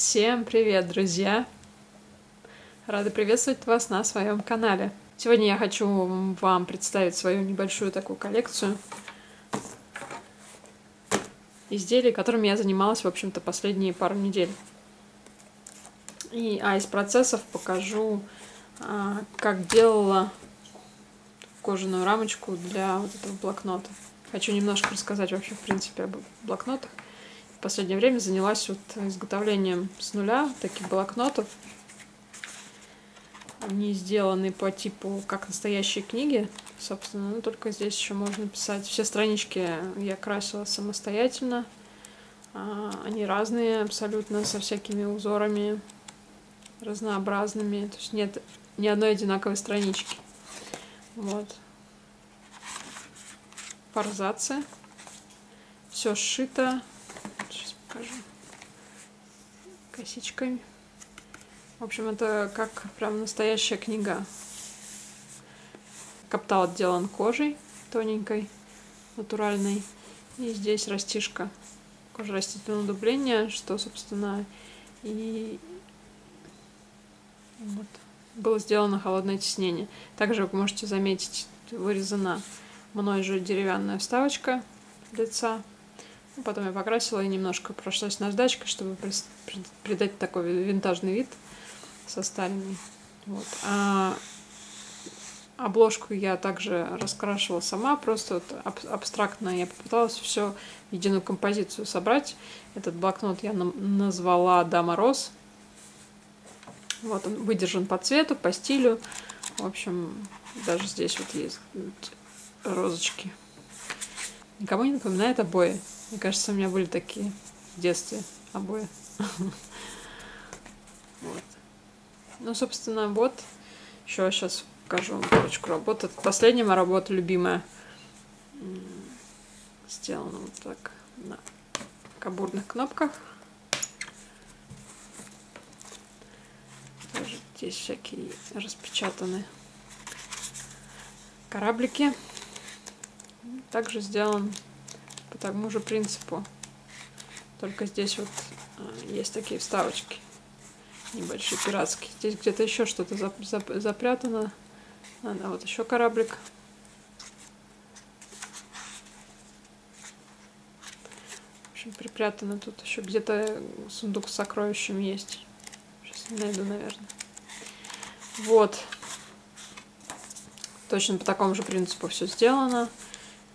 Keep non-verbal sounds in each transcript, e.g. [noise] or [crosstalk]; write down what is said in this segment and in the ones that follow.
Всем привет, друзья! Рада приветствовать вас на своем канале. Сегодня я хочу вам представить свою небольшую такую коллекцию изделий, которыми я занималась, в общем-то, последние пару недель. И, а из процессов покажу, а, как делала кожаную рамочку для вот этого блокнота. Хочу немножко рассказать вообще, в принципе, об блокнотах. Последнее время занялась вот изготовлением с нуля таких блокнотов. Они сделаны по типу как настоящие книги, собственно, но только здесь еще можно писать. Все странички я красила самостоятельно. А, они разные абсолютно, со всякими узорами разнообразными. То есть нет ни одной одинаковой странички. Вот. Форзация. Все сшито. Покажу. Косичками. В общем, это как прям настоящая книга. Каптал отделан кожей тоненькой, натуральной. И здесь растишка. Кожа растительного дубления, что, собственно, и вот было сделано холодное тиснение. Также вы можете заметить, вырезана мной же деревянная вставочка лица. Потом я покрасила и немножко прошлась наждачкой, чтобы придать такой винтажный вид состаренный. Вот. А обложку я также раскрашивала сама, просто вот абстрактно я попыталась все в единую композицию собрать. Этот блокнот я назвала «Дама Роз». Вот он выдержан по цвету, по стилю. В общем, даже здесь вот есть розочки. Никому не напоминает обои. Мне кажется, у меня были такие в детстве обои. Вот. Ну, собственно, вот. Еще сейчас покажу вам парочку работ. Это последняя моя работа, любимая. Сделана вот так на кабурных кнопках. Здесь всякие распечатаны кораблики. Также сделан тому же принципу. Только здесь вот а, есть такие вставочки небольшие пиратские. Здесь где-то еще что-то зап зап запрятано. А, вот еще кораблик. В общем, припрятано тут еще где-то сундук с сокровищем есть. Сейчас найду, наверное. Вот. Точно по такому же принципу все сделано.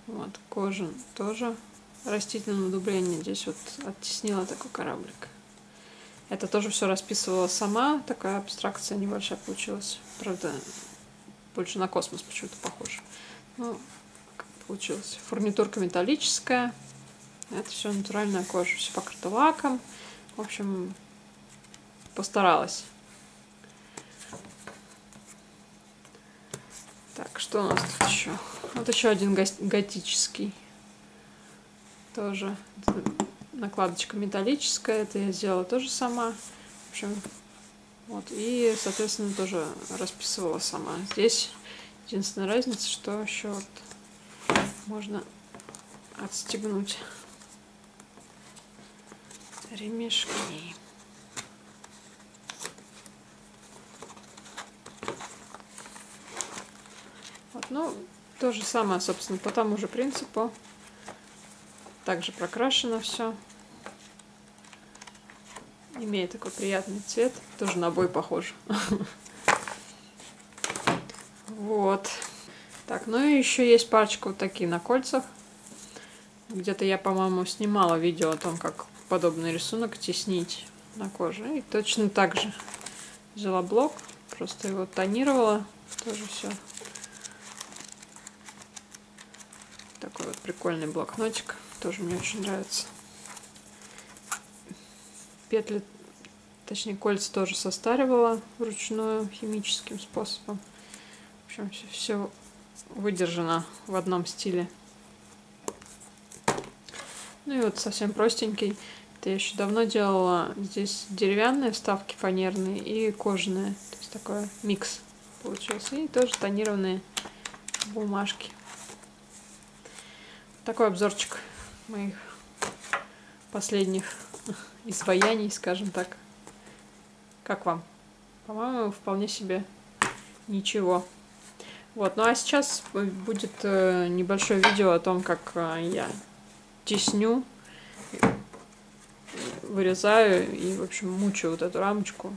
Вот, кожа тоже растительное удубление. Здесь вот оттеснила такой кораблик. Это тоже все расписывала сама. Такая абстракция небольшая получилась. Правда, больше на космос почему-то похоже. Ну, получилось. Фурнитурка металлическая. Это все натуральная кожа. Все покрыто лаком. В общем, постаралась. Так, что у нас тут еще? Вот еще один готический. Тоже накладочка металлическая. Это я сделала тоже сама. В общем, вот. И, соответственно, тоже расписывала сама. Здесь единственная разница, что еще вот можно отстегнуть ремешки. Ну, то же самое, собственно, по тому же принципу. Также прокрашено все. Имеет такой приятный цвет. Тоже на бой похож. [laughs] Вот. Так, ну и еще есть парочка вот такие на кольцах. Где-то я, по-моему, снимала видео о том, как подобный рисунок теснить на коже. И точно так же взяла блок, просто его тонировала. Тоже все Такой вот прикольный блокнотик. Тоже мне очень нравится. Петли, точнее кольца тоже состаривала вручную химическим способом. В общем, все, все выдержано в одном стиле. Ну и вот совсем простенький. Это я еще давно делала. Здесь деревянные вставки фанерные и кожаные. То есть такой микс получился. И тоже тонированные бумажки. Такой обзорчик моих последних [laughs] изваяний, скажем так. Как вам? По-моему, вполне себе ничего. Вот, ну а сейчас будет э, небольшое видео о том, как э, я тесню, вырезаю и, в общем, мучаю вот эту рамочку.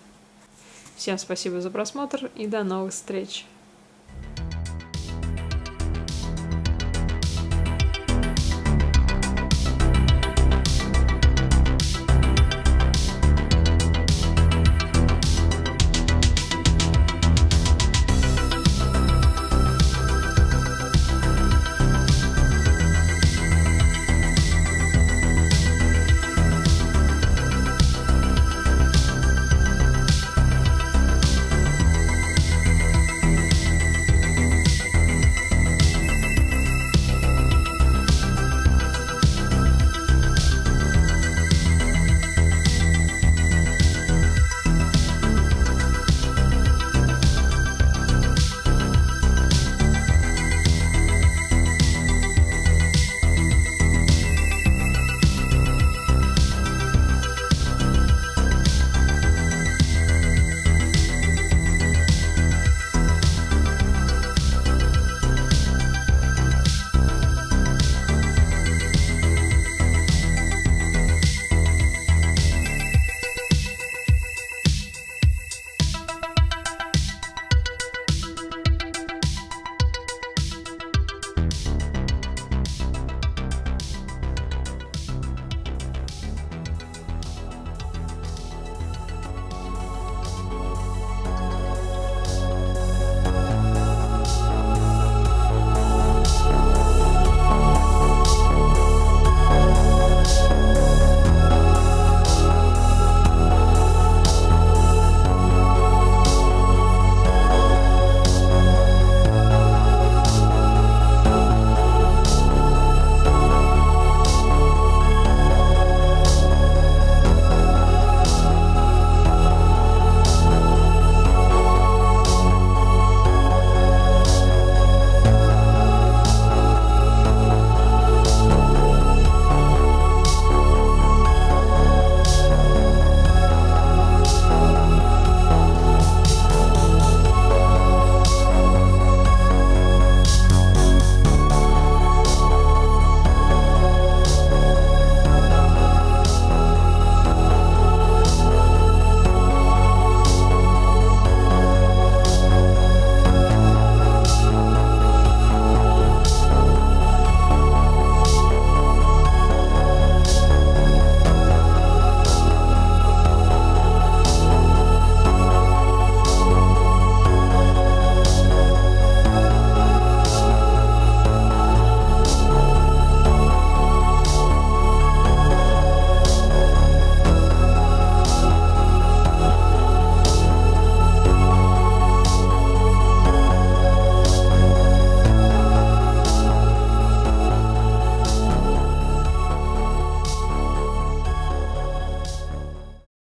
Всем спасибо за просмотр и до новых встреч!